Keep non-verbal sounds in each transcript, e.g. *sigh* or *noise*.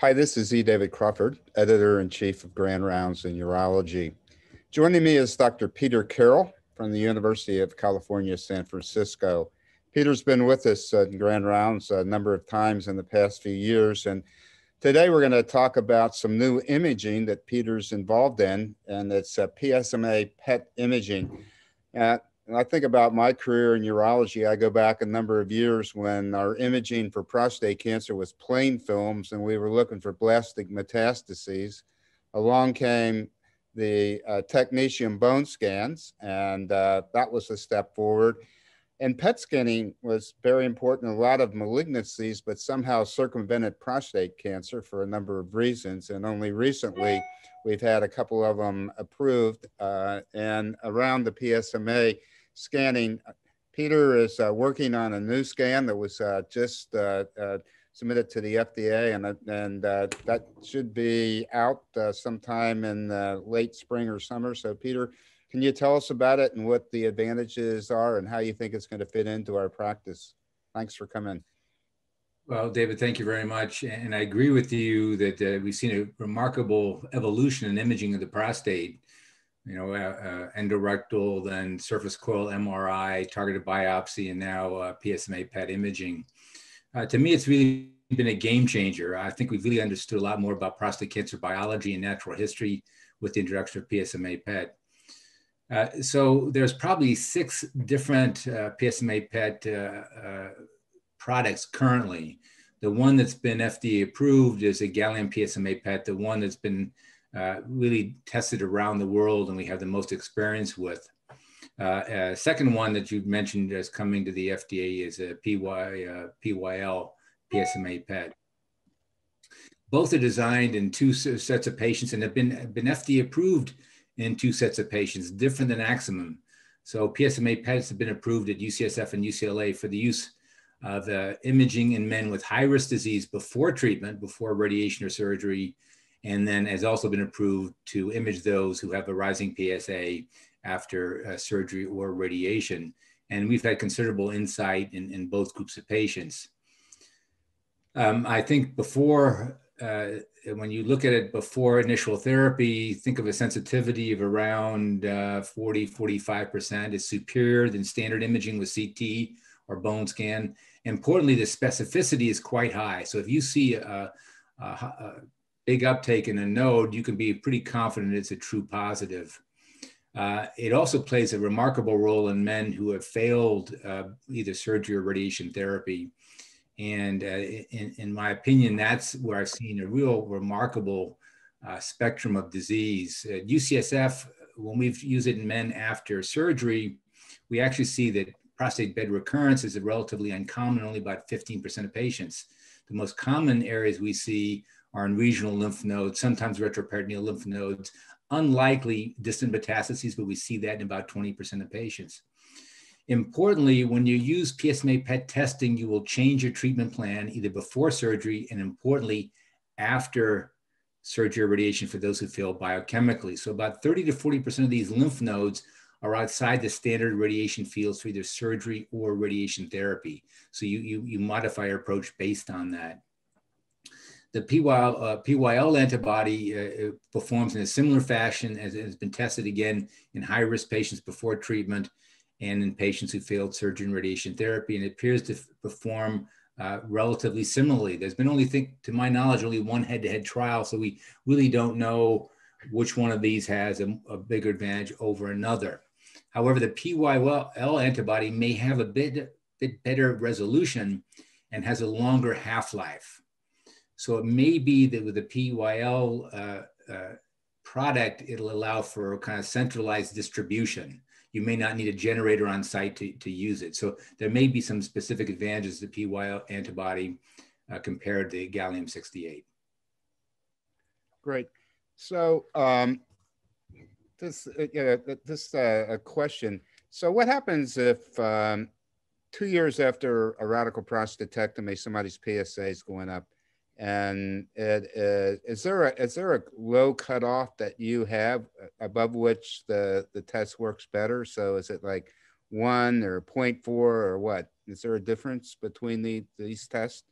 Hi, this is E. David Crawford, editor in chief of Grand Rounds in Urology. Joining me is Dr. Peter Carroll from the University of California, San Francisco. Peter's been with us in Grand Rounds a number of times in the past few years, and today we're going to talk about some new imaging that Peter's involved in, and it's uh, PSMA PET imaging. Uh, and I think about my career in urology, I go back a number of years when our imaging for prostate cancer was plain films and we were looking for blastic metastases. Along came the uh, technetium bone scans, and uh, that was a step forward. And PET scanning was very important in a lot of malignancies, but somehow circumvented prostate cancer for a number of reasons. And only recently, we've had a couple of them approved. Uh, and around the PSMA, scanning. Peter is uh, working on a new scan that was uh, just uh, uh submitted to the FDA, and, uh, and that should be out sometime in late spring or summer. So, Peter, can you tell us about it and what the advantages are and how you think it's going to fit into our practice? Thanks for coming. Well, David, thank you very much. And I agree with you that uh, we've seen a remarkable evolution in imaging of the prostate you know, uh, uh, endorectal, then surface coil MRI, targeted biopsy, and now uh, PSMA PET imaging. Uh, to me, it's really been a game changer. I think we've really understood a lot more about prostate cancer biology and natural history with the introduction of PSMA PET. Uh, so there's probably six different uh, PSMA PET products currently. The one that's been FDA approved is a gallium PSMA PET. The one that's been uh, really tested around the world and we have the most experience with. Uh, uh, second one that you mentioned as coming to the FDA is a PY, uh, PYL PSMA PET. Both are designed in two sets of patients and have been, been FDA approved in two sets of patients, different than Axumin. So PSMA PETs have been approved at UCSF and UCLA for the use of uh, imaging in men with high risk disease before treatment, before radiation or surgery, and then has also been approved to image those who have a rising PSA after uh, surgery or radiation. And we've had considerable insight in, in both groups of patients. Um, I think before, uh, when you look at it before initial therapy, think of a sensitivity of around uh, 40, 45% is superior than standard imaging with CT or bone scan. Importantly, the specificity is quite high. So if you see a, a, a big uptake in a node, you can be pretty confident it's a true positive. Uh, it also plays a remarkable role in men who have failed uh, either surgery or radiation therapy. And uh, in, in, my opinion, that's where I've seen a real remarkable uh, spectrum of disease. At UCSF, when we've used it in men after surgery, we actually see that prostate bed recurrence is relatively uncommon, only about 15% of patients. The most common areas we see are in regional lymph nodes, sometimes retroperitoneal lymph nodes, unlikely distant metastases, but we see that in about 20% of patients. Importantly, when you use PSMA PET testing, you will change your treatment plan either before surgery and importantly, after surgery or radiation for those who fail biochemically. So about 30 to 40% of these lymph nodes are outside the standard radiation fields for either surgery or radiation therapy. So you, you, you modify your approach based on that. The PYL, uh, PYL antibody uh, performs in a similar fashion as it has been tested again in high risk patients before treatment and in patients who failed surgery and radiation therapy, and it appears to perform uh, relatively similarly. There's been only, think, to my knowledge, only one head-to-head trial, so we really don't know which one of these has a, a bigger advantage over another. However, the PYL antibody may have a bit, bit better resolution and has a longer half-life. So it may be that with the PYL uh, uh, product, it'll allow for kind of centralized distribution. You may not need a generator on site to, to use it. So there may be some specific advantages to PYL antibody uh, compared to gallium 68. Great. So um, this, uh, this uh, a question. So what happens if um, two years after a radical prostatectomy, somebody's PSA is going up? And it, is there a is there a low cutoff that you have uh, above which the the test works better? So is it like one or 0.4 or what? Is there a difference between the these tests?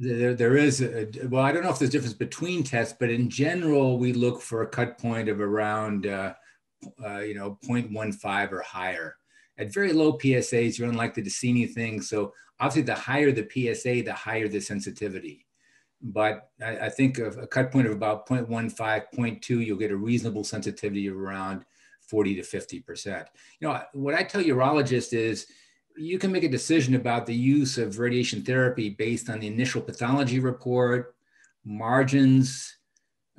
There, there is, a, well, I don't know if there's a difference between tests, but in general, we look for a cut point of around, uh, uh, you know, 0.15 or higher. At very low PSAs, you're unlikely to see anything. So obviously, the higher the PSA, the higher the sensitivity. But I, I think of a cut point of about 0.15, 0.2, you'll get a reasonable sensitivity of around 40 to 50%. You know, what I tell urologists is, you can make a decision about the use of radiation therapy based on the initial pathology report, margins,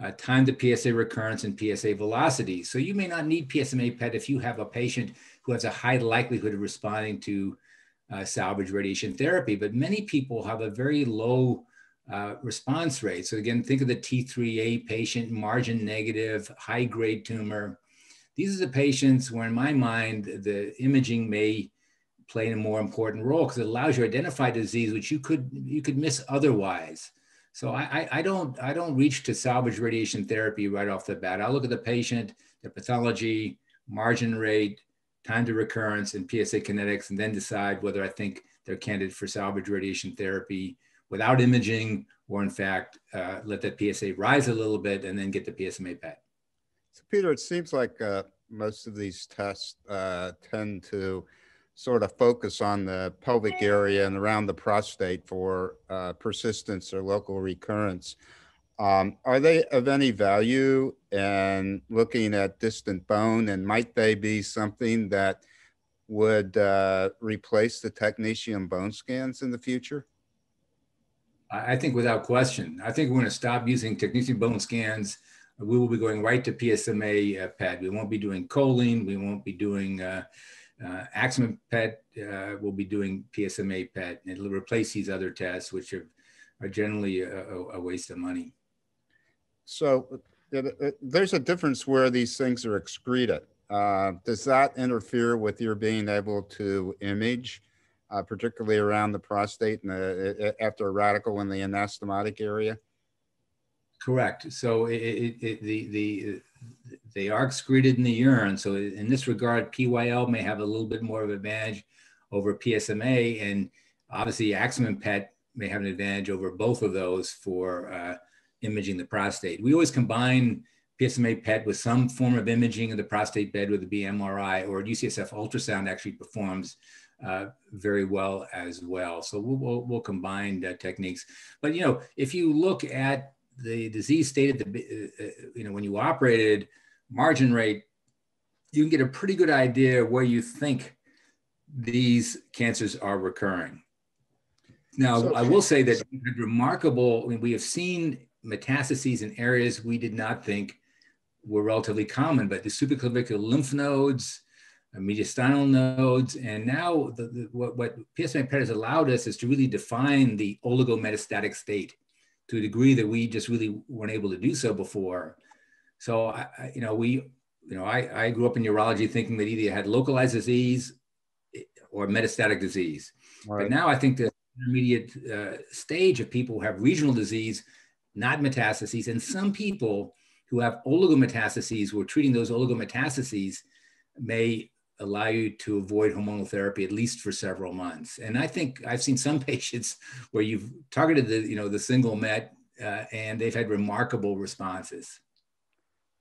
uh, time to PSA recurrence, and PSA velocity. So you may not need PSMA PET if you have a patient who has a high likelihood of responding to uh, salvage radiation therapy, but many people have a very low uh, response rate. So again, think of the T3A patient, margin negative, high grade tumor. These are the patients where in my mind, the imaging may play a more important role because it allows you to identify disease which you could you could miss otherwise. So I, I don't I don't reach to salvage radiation therapy right off the bat. I look at the patient, their pathology, margin rate, time to recurrence, and PSA kinetics, and then decide whether I think they're candidate for salvage radiation therapy without imaging, or in fact uh, let that PSA rise a little bit and then get the PSMA PET. So Peter, it seems like uh, most of these tests uh, tend to sort of focus on the pelvic area and around the prostate for uh, persistence or local recurrence. Um, are they of any value in looking at distant bone and might they be something that would uh, replace the technetium bone scans in the future? I think without question. I think we're going to stop using technetium bone scans. We will be going right to PSMA uh, PET. We won't be doing choline. We won't be doing uh, uh, PET uh, will be doing PSMA PET, and it'll replace these other tests, which are, are generally a, a waste of money. So it, it, there's a difference where these things are excreted. Uh, does that interfere with your being able to image, uh, particularly around the prostate and the, after a radical in the anastomotic area? Correct. So it, the, the they are excreted in the urine. So in this regard, PYL may have a little bit more of an advantage over PSMA, and obviously Axumin PET may have an advantage over both of those for uh, imaging the prostate. We always combine PSMA PET with some form of imaging of the prostate bed with a BMRI or UCSF ultrasound actually performs uh, very well as well. So we'll, we'll, we'll combine uh, techniques. But, you know, if you look at the disease state at the, uh, uh, you know, when you operated margin rate, you can get a pretty good idea where you think these cancers are recurring. Now, so, I will say that remarkable, I mean, we have seen metastases in areas we did not think were relatively common, but the supraclavicular lymph nodes, mediastinal nodes, and now the, the, what, what PSMA PET has allowed us is to really define the oligometastatic state to a degree that we just really weren't able to do so before. So, I, you know, we, you know, I, I grew up in urology thinking that either you had localized disease or metastatic disease. Right. But now I think the intermediate uh, stage of people who have regional disease, not metastases, and some people who have oligometastases, who are treating those oligometastases, may allow you to avoid hormonal therapy at least for several months. And I think I've seen some *laughs* patients where you've targeted the, you know, the single met uh, and they've had remarkable responses.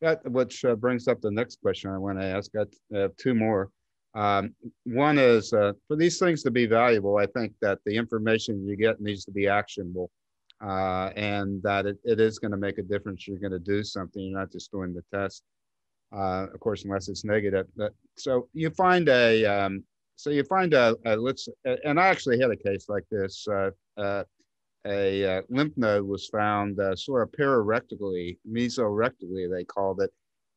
That which uh, brings up the next question I want to ask. I have two more. Um, one is uh, for these things to be valuable, I think that the information you get needs to be actionable uh, and that it, it is going to make a difference. You're going to do something, you're not just doing the test, uh, of course, unless it's negative. But, so you find a, um, so you find a, a, let's, and I actually had a case like this. Uh, uh, a uh, lymph node was found uh, sort of pararectally, mesorectally, they called it.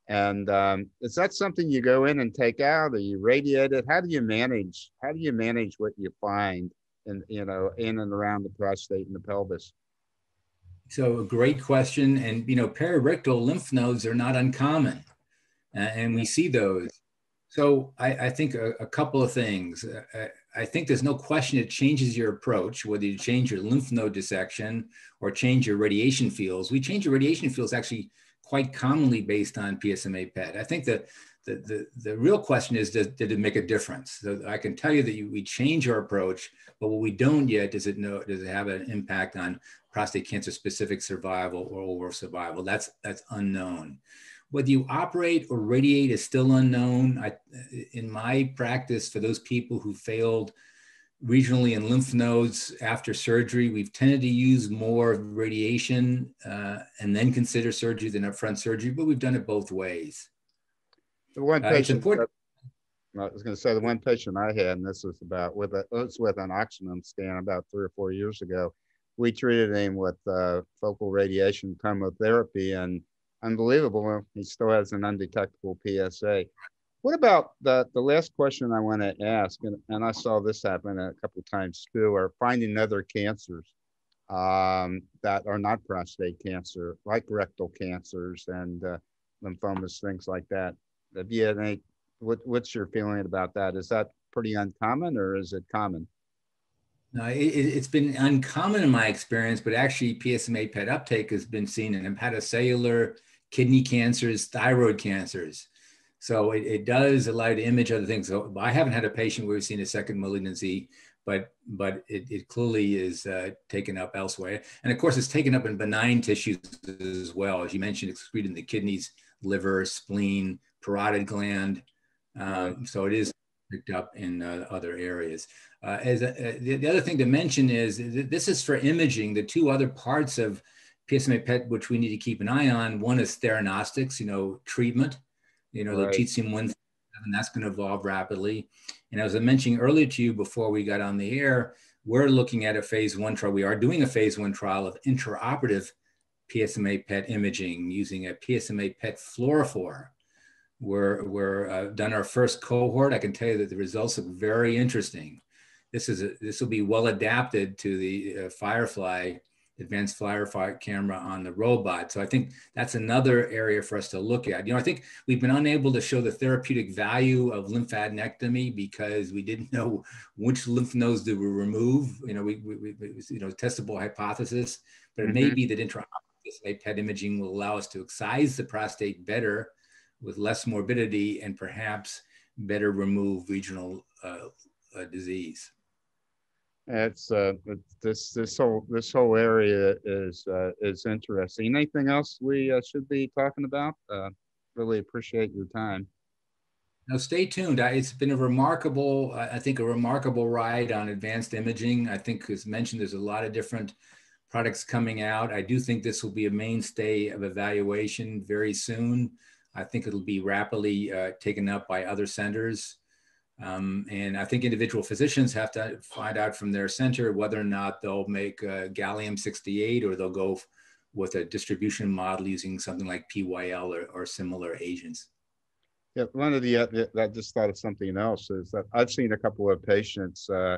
And um, is that something you go in and take out, or you radiate it? How do you manage? How do you manage what you find, in you know, in and around the prostate and the pelvis? So a great question, and you know, pararectal lymph nodes are not uncommon, and we see those. So I, I think a, a, couple of things. Uh, I think there's no question it changes your approach, whether you change your lymph node dissection or change your radiation fields. We change your radiation fields actually quite commonly based on PSMA PET. I think that the, the, the real question is, did, did it make a difference? So I can tell you that you, we change our approach, but what we don't yet, does it know, does it have an impact on prostate cancer specific survival or overall survival? That's, that's unknown. Whether you operate or radiate is still unknown. I, in my practice, for those people who failed regionally in lymph nodes after surgery, we've tended to use more radiation uh, and then consider surgery than upfront surgery, but we've done it both ways. The one Uh, patient, important- I was going to say the one patient I had, and this was about with a, it was with an Axumin scan about three or four years ago. We treated him with uh, focal radiation chemotherapy, and unbelievable, he still has an undetectable PSA. What about the the last question I want to ask, and, and I saw this happen a couple times too, are finding other cancers um, that are not prostate cancer, like rectal cancers and uh, lymphomas, things like that. Have you had any what, what's your feeling about that? Is that pretty uncommon or is it common? No, it, it's been uncommon in my experience, but actually PSMA PET uptake has been seen in hepatocellular, kidney cancers, thyroid cancers. So it, it does allow you to image other things. So I haven't had a patient where we've seen a second malignancy, but but it, it clearly is uh, taken up elsewhere. And of course, it's taken up in benign tissues as well. As you mentioned, excreted in the kidneys, liver, spleen, parotid gland. Um, so it is picked up in uh, other areas. Uh, as a, uh, the, the other thing to mention is th- this is for imaging. The two other parts of PSMA PET, which we need to keep an eye on, one is theranostics, you know, treatment, you know, Right. lutetium one, and that's going to evolve rapidly. And as I mentioned earlier to you before we got on the air, we're looking at a phase one trial. We are doing a phase one trial of intraoperative PSMA PET imaging using a PSMA PET fluorophore we're, we're uh, done our first cohort. I can tell you that the results look very interesting. This is a, this will be well adapted to the uh, Firefly advanced Firefly camera on the robot. So I think that's another area for us to look at. You know, I think we've been unable to show the therapeutic value of lymphadenectomy because we didn't know which lymph nodes to remove. You know, we, we, we you know testable hypothesis, but it may Mhm. be that intraoperative PET imaging will allow us to excise the prostate better with less morbidity and perhaps better remove regional uh, uh, disease. It's uh, this this whole this whole area is uh, is interesting. Anything else we uh, should be talking about? Uh, really appreciate your time. Now, stay tuned. I, it's been a remarkable, I think, a remarkable ride on advanced imaging. I think, as mentioned, there's a lot of different products coming out. I do think this will be a mainstay of evaluation very soon. I think it'll be rapidly uh, taken up by other centers. Um, and I think individual physicians have to find out from their center whether or not they'll make gallium 68 or they'll go with a distribution model using something like PYL or, or similar agents. Yeah, one of the uh, th- I just thought of something else is that I've seen a couple of patients uh,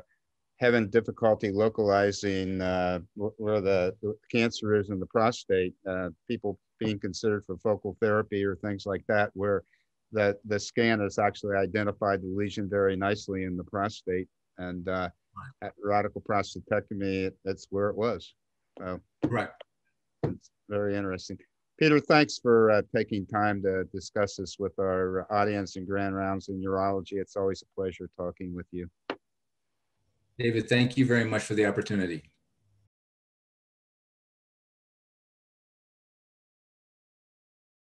having difficulty localizing uh, where the, the cancer is in the prostate. Uh, people being considered for focal therapy or things like that, where that the scan has actually identified the lesion very nicely in the prostate, and uh, at radical prostatectomy, it, that's where it was. So Correct. it's very interesting. Peter, thanks for uh, taking time to discuss this with our audience in Grand Rounds in Urology. It's always a pleasure talking with you. David, thank you very much for the opportunity.